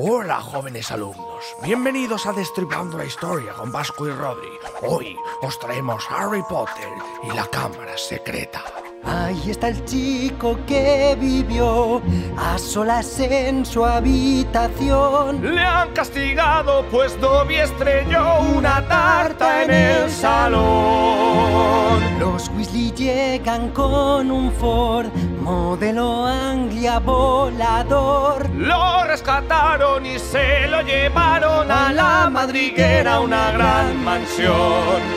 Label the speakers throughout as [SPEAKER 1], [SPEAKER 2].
[SPEAKER 1] Hola, jóvenes alumnos. Bienvenidos a Destripando la Historia con Vasco y Rodri. Hoy os traemos Harry Potter y la Cámara Secreta.
[SPEAKER 2] Ahí está el chico que vivió a solas en su habitación.
[SPEAKER 3] Le han castigado pues Dobby estrelló una tarta en el salón.
[SPEAKER 2] Los Weasley llegan con un Ford, modelo Anglia volador.
[SPEAKER 3] Lo rescataron y se lo llevaron a la madriguera, una gran mansión.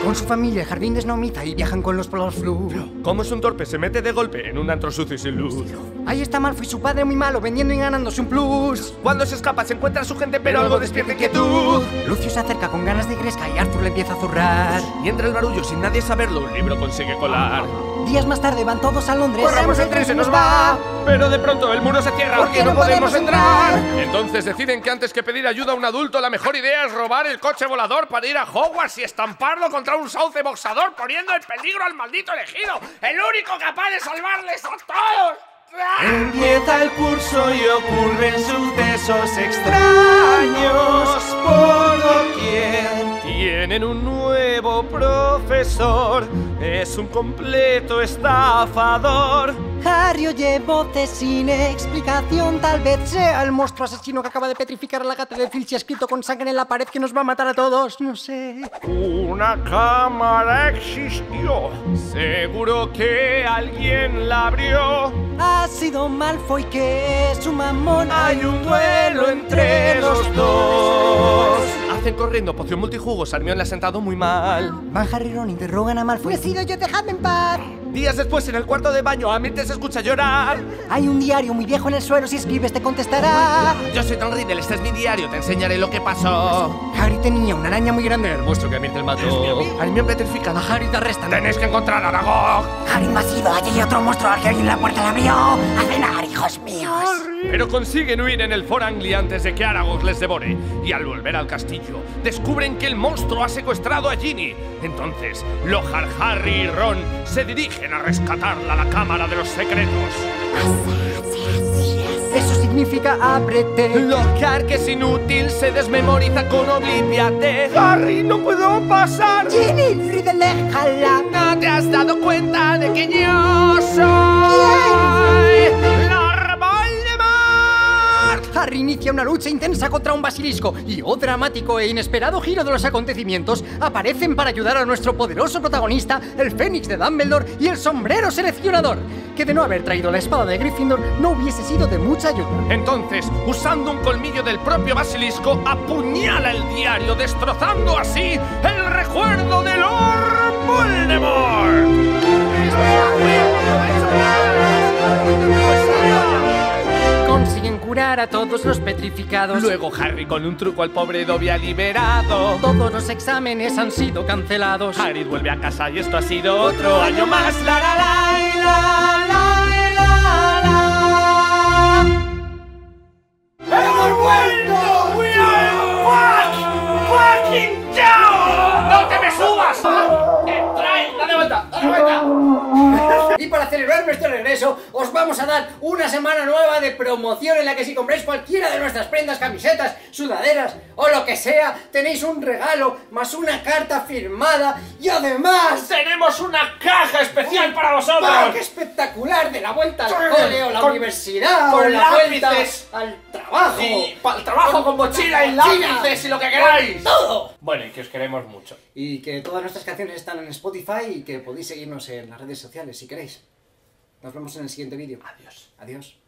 [SPEAKER 2] Con su familia, el jardín de Snomita y viajan con los polos flu.
[SPEAKER 3] Como es un torpe, se mete de golpe en un antro sucio y sin luz.
[SPEAKER 2] Ahí está Malfoy, su padre muy malo, vendiendo y ganándose un plus.
[SPEAKER 3] Cuando se escapa, se encuentra a su gente, pero algo despierta inquietud.
[SPEAKER 2] Lucio se acerca con ganas de gresca y Arthur le empieza a zurrar.
[SPEAKER 3] Y entre el barullo, sin nadie saberlo, un libro consigue colar.
[SPEAKER 2] Días más tarde van todos a Londres.
[SPEAKER 3] Corramos, el tren se nos va. Pero de pronto el muro se cierra
[SPEAKER 2] Porque no podemos entrar.
[SPEAKER 3] Entonces deciden que antes que pedir ayuda a un adulto, la mejor idea es robar el coche volador para ir a Hogwarts y estamparlo contra un sauce boxador, poniendo en peligro al maldito elegido, el único capaz de salvarles a todos.
[SPEAKER 4] Empieza el curso y ocurren sucesos extraños por doquier.
[SPEAKER 3] Tienen un nuevo profesor, es un completo estafador.
[SPEAKER 2] Harry oye voces sin explicación. Tal vez sea el monstruo asesino que acaba de petrificar a la gata de Filch escrito con sangre en la pared que nos va a matar a todos. No sé.
[SPEAKER 3] Una cámara existió, seguro que alguien la abrió.
[SPEAKER 2] Ha sido Malfoy que es un mamón.
[SPEAKER 3] Hay un duelo entre los dos. Hacen corriendo poción multijugos, Hermione le ha sentado muy mal.
[SPEAKER 2] Van Harry y Ron interrogan a Malfoy. He sido yo, dejadme en paz.
[SPEAKER 3] Días después, en el cuarto de baño, a Amit se escucha llorar.
[SPEAKER 2] Hay un diario muy viejo en el suelo. Si escribes, te contestará.
[SPEAKER 3] Yo soy Tom Riddle, este es mi diario, te enseñaré lo que pasó.
[SPEAKER 2] Harry tenía una araña muy grande en el
[SPEAKER 3] Monstruo que Amit el mató. Hermione petrificada.
[SPEAKER 2] A Harry te arrestan.
[SPEAKER 3] Tenéis que encontrar a Aragog.
[SPEAKER 2] Harry masivo, allí hay otro monstruo al que alguien la puerta la abrió. A cenar, hijos míos.
[SPEAKER 3] Pero consiguen huir en el For Anglia antes de que Aragog les devore. Y al volver al castillo, descubren que el monstruo ha secuestrado a Ginny. Entonces, Lohar, Harry y Ron se dirigen a rescatarla a la Cámara de los Secretos.
[SPEAKER 2] Eso significa ábrete.
[SPEAKER 3] Lohar, que es inútil, se desmemoriza con Obliviate. Harry, no puedo pasar.
[SPEAKER 2] Ginny, déjala.
[SPEAKER 3] ¿No te has dado cuenta de que yo
[SPEAKER 2] Harry inicia una lucha intensa contra un basilisco y, oh dramático e inesperado giro de los acontecimientos, aparecen para ayudar a nuestro poderoso protagonista, el Fénix de Dumbledore y el sombrero seleccionador, que de no haber traído la espada de Gryffindor no hubiese sido de mucha ayuda.
[SPEAKER 3] Entonces, usando un colmillo del propio basilisco, apuñala el diario, destrozando así el recuerdo de Lord Voldemort.
[SPEAKER 2] Curar a todos los petrificados.
[SPEAKER 3] Luego Harry con un truco al pobre Dobby ha liberado.
[SPEAKER 2] Todos los exámenes han sido cancelados.
[SPEAKER 3] Harry vuelve a casa y esto ha sido otro año más. La la la la la la la. ¡Hemos vuelto! ¡We are back! ¡Fucking down! ¡No te me subas! ¡Eh, ¡Trae! ¡Dale vuelta! ¡Dale vuelta!
[SPEAKER 2] Para celebrar nuestro regreso, os vamos a dar una semana nueva de promoción en la que si compráis cualquiera de nuestras prendas, camisetas, sudaderas o lo que sea, tenéis un regalo más una carta firmada y además
[SPEAKER 3] ¡Tenemos una caja especial para vosotros!
[SPEAKER 2] ¡Pack espectacular de la vuelta al cole o la
[SPEAKER 3] Con-
[SPEAKER 2] universidad
[SPEAKER 3] con
[SPEAKER 2] o la vuelta al trabajo!
[SPEAKER 3] Y para el trabajo con mochila y lápices y lo que queráis.
[SPEAKER 2] ¡Todo!
[SPEAKER 3] Bueno, y que os queremos mucho.
[SPEAKER 2] Y que todas nuestras canciones están en Spotify y que podéis seguirnos en las redes sociales si queréis. Nos vemos en el siguiente vídeo.
[SPEAKER 3] Adiós.
[SPEAKER 2] Adiós.